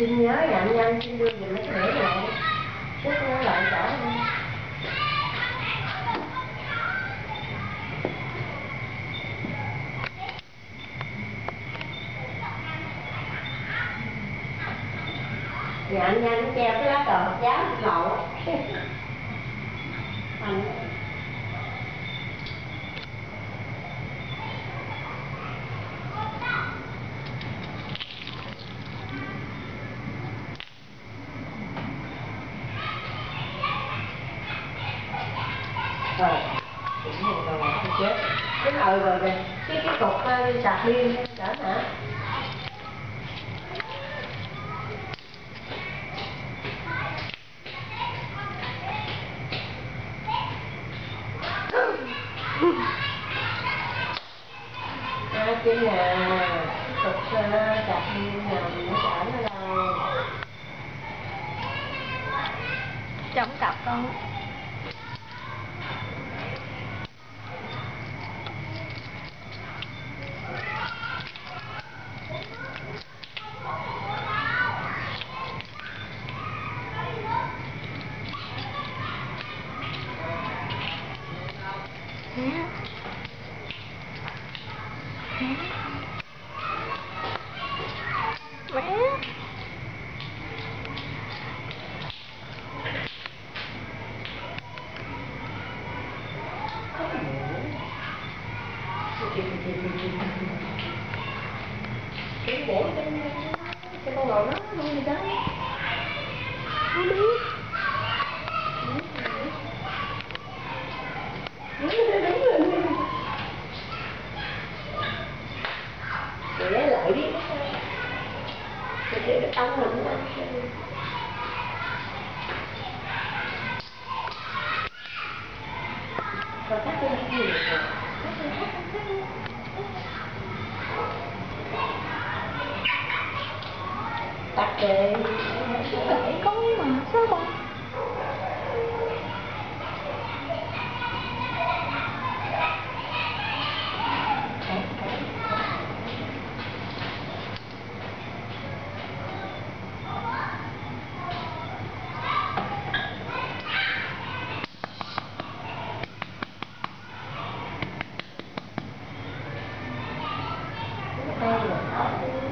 xin nhớ dặn nhanh xin đưa về mấy cái để lại chút nó lại trả đi. Dặn nhanh treo cái lá cờ Phật giáo lậu rồi cũng một đầu không chết cái thời rồi nè cái cái cục uh, sạc liên cả hả à chính là cái cục uh, sạc nhà mình nó trả nó đâu trong cặp con. Que bom, tem um me dá, unidade. Để để nó tăng mình lên rồi cắt cái gì rồi tắt đi. Có mà sao con escola.